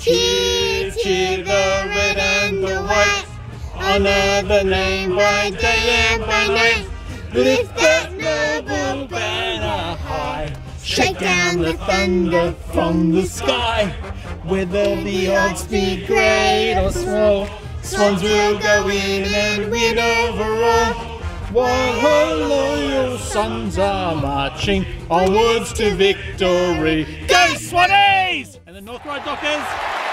Cheer, cheer the red and the white. Honor the name by day and by night. Lift that noble banner high. Shake down the thunder from the sky. Whether the odds be great or small, Swans will go in and win overall. While her loyal sons are marching onwards to victory. Go Swannies! And the North Ryde Dockers